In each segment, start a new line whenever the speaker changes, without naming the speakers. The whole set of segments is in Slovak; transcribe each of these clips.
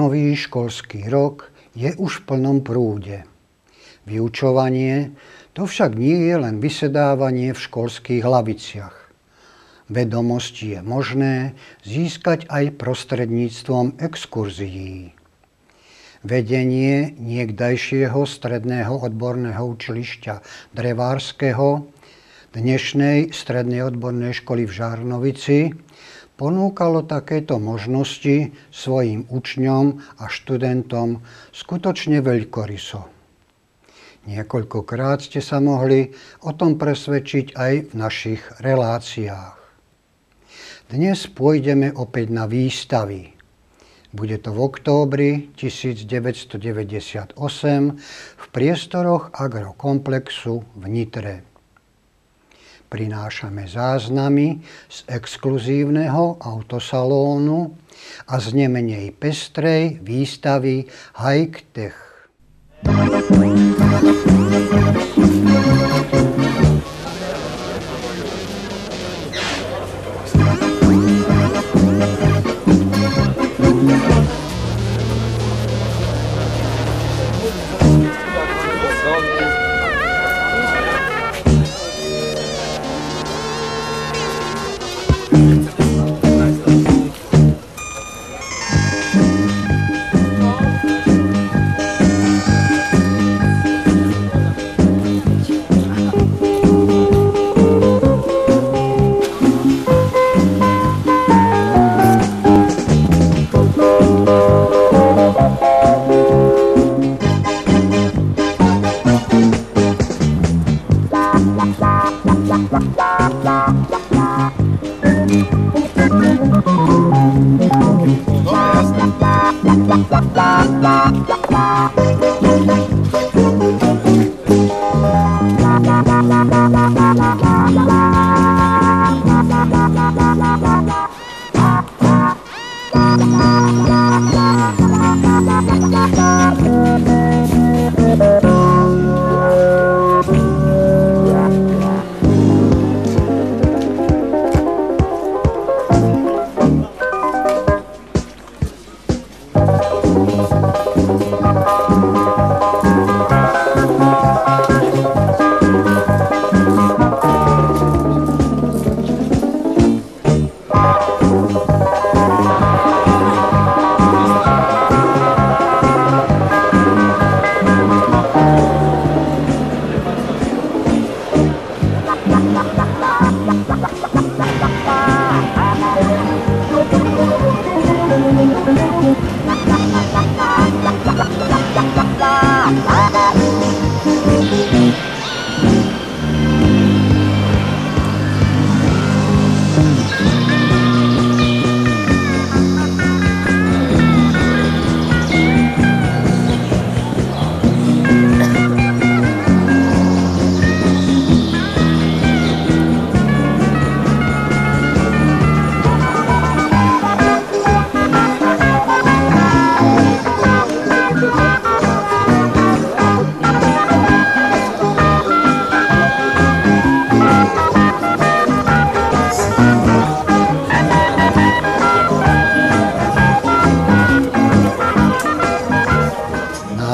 Nový školský rok je už v plnom prúde. Vyučovanie to však nie je len vysedávanie v školských laviciach. Vedomosti je možné získať aj prostredníctvom exkurzií. Vedenie niekdajšieho stredného odborného učilišťa Drevárskeho, dnešnej strednej odbornej školy v Žarnovici, ponúkalo takéto možnosti svojim učňom a študentom skutočne veľkoryso. Niekoľkokrát ste sa mohli o tom presvedčiť aj v našich reláciách. Dnes pôjdeme opäť na výstavy. Bude to v októbri 1998 v priestoroch agrokomplexu v Nitre. Prinášame záznamy z exkluzívneho autosalónu a z nemenej pestrej výstavy Hike Tech.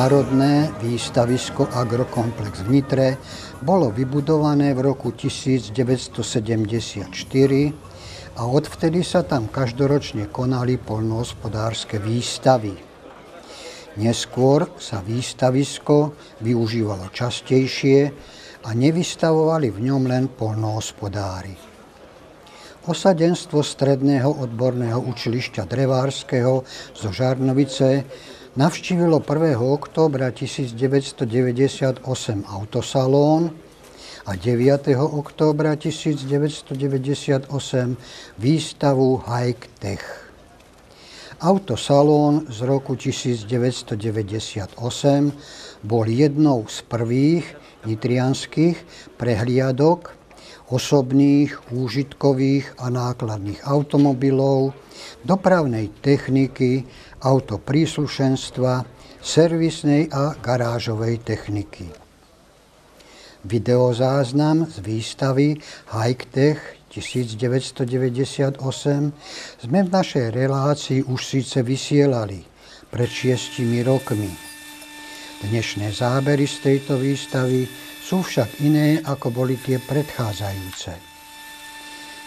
Výstavisko Agrokomplex v Nitre bolo vybudované v roku 1974 a odvtedy sa tam každoročne konali polnohospodárske výstavy. Neskôr sa výstavisko využívalo častejšie a nevystavovali v ňom len polnohospodári. Osadenstvo Stredného odborného učilišťa Drevárskeho zo Žarnovice navštívilo 1. októbra 1998 autosalón a 9. októbra 1998 výstavu Hike Tech. Autosalón z roku 1998 bol jednou z prvých nitrianských prehliadok osobných, úžitkových a nákladných automobilov, dopravnej techniky, autopríslušenstva, servisnej a garážovej techniky. Videozáznam z výstavy Hike-Tech 1998 sme v našej relácii už síce vysielali, pred šiestimi rokmi. Dnešné zábery z tejto výstavy sú však iné, ako boli tie predchádzajúce.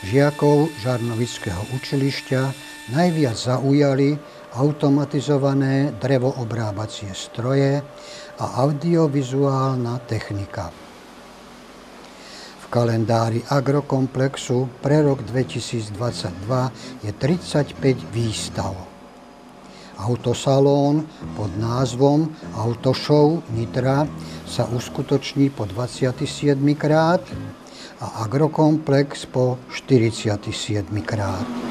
Žiakov Žarnovického učilišťa najviac zaujali automatizované drevoobrábacie stroje a audiovizuálna technika. V kalendári agrokomplexu pre rok 2022 je 35 výstav. Autosalón pod názvom Autoshow Nitra sa uskutoční po 27 krát a agrokomplex po 47 krát.